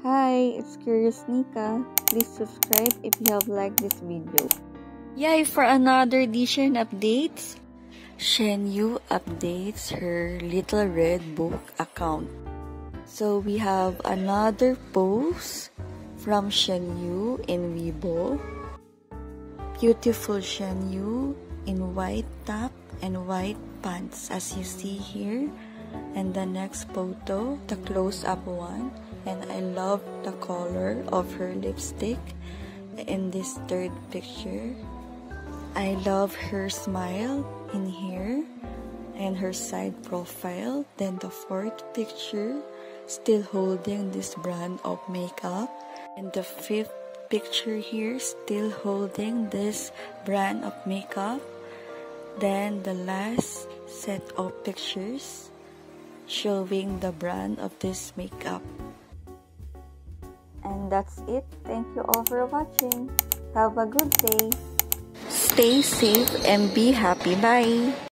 Hi, it's Curious Nika. Please subscribe if you have liked this video. Yay for another edition updates! Shen Yue updates her Little Red Book account. So we have another post from Shen Yue in Weibo. Beautiful Shen Yue in white top and white pants as you see here. And the next photo, the close-up one. And I love the color of her lipstick in this third picture. I love her smile in here and her side profile. Then the fourth picture, still holding this brand of makeup. And the fifth picture here, still holding this brand of makeup. Then the last set of pictures showing the brand of this makeup. That's it. Thank you all for watching. Have a good day. Stay safe and be happy. Bye.